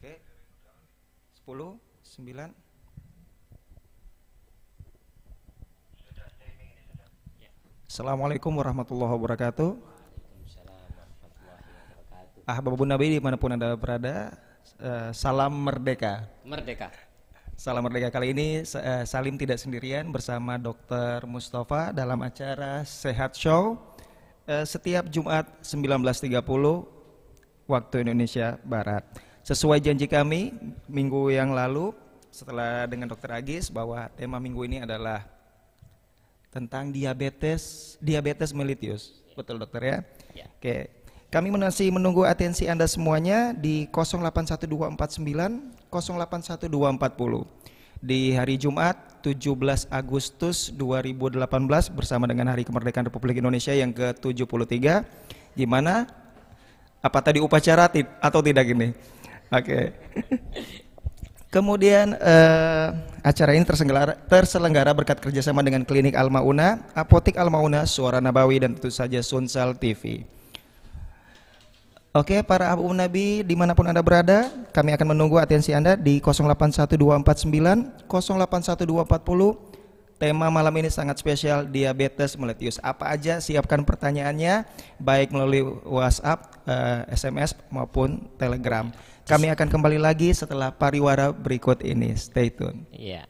Oke. 10 9 Assalamualaikum warahmatullahi wabarakatuh. Ahbab Nabi di mana pun anda berada, eh, salam merdeka. Merdeka. Salam merdeka kali ini eh, Salim tidak sendirian bersama Dr. Mustafa dalam acara Sehat Show eh, setiap Jumat 19.30 waktu Indonesia Barat. Sesuai janji kami minggu yang lalu setelah dengan Dr. Agis bahwa tema minggu ini adalah tentang diabetes diabetes mellitus. Betul dokter ya? Ya. Oke. Kami masih menunggu atensi Anda semuanya di 081249 081240 di hari Jumat 17 Agustus 2018 bersama dengan Hari Kemerdekaan Republik Indonesia yang ke-73 di mana apa tadi upacara atau tidak ini? Oke. Kemudian eh, acara ini terselenggara, terselenggara berkat kerjasama dengan Klinik Almauna, Apotik Almauna, Suara Nabawi dan tentu saja Sunsal TV. Oke, para Abu Nabi di mana pun Anda berada, kami akan menunggu atensi Anda di 081249, 081240. Tema malam ini sangat spesial, diabetes mellitus. Apa aja siapkan pertanyaannya, baik melalui WhatsApp, eh, SMS maupun Telegram. Kami akan kembali lagi setelah pariwara berikut ini. Stay tune. Iya.